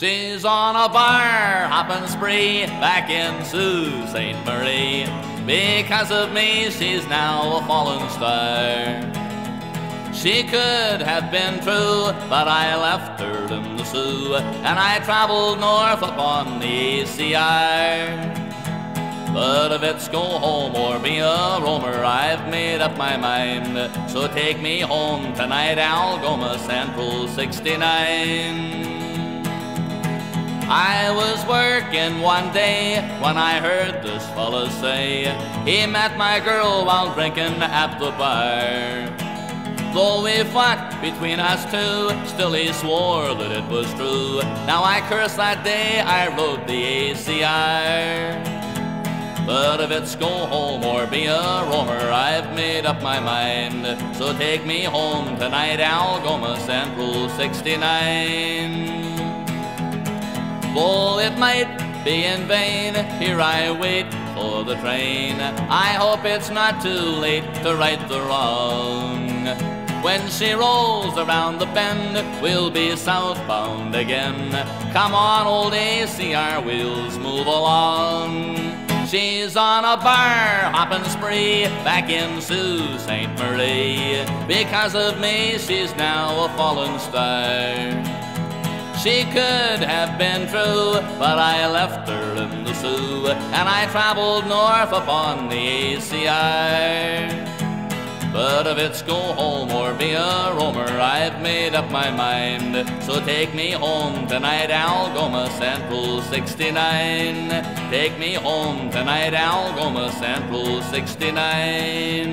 She's on a bar hopping spree back in Sault Ste. Marie. Because of me, she's now a fallen star. She could have been true, but I left her in the Soo, and I traveled north upon the ACR. But if it's go home or be a roamer, I've made up my mind. So take me home tonight, Algoma Central 69. I was working one day when I heard this fella say he met my girl while drinking at the bar. Though we fought between us two, still he swore that it was true. Now I curse that day I rode the ACR. But if it's go home or be a roamer, I've made up my mind. So take me home tonight, Algoma Central 69. Though it might be in vain, here I wait for the train. I hope it's not too late to right the wrong. When she rolls around the bend, we'll be southbound again. Come on, old ACR, wheels move along. She's on a bar hopping spree back in Sault Ste. Marie. Because of me, she's now a fallen star. She could have been true, but I left her in the Soo, and I traveled north upon the ACR. But if it's go home or be a roamer, I've made up my mind. So take me home tonight, Algoma Central 69. Take me home tonight, Algoma Central 69.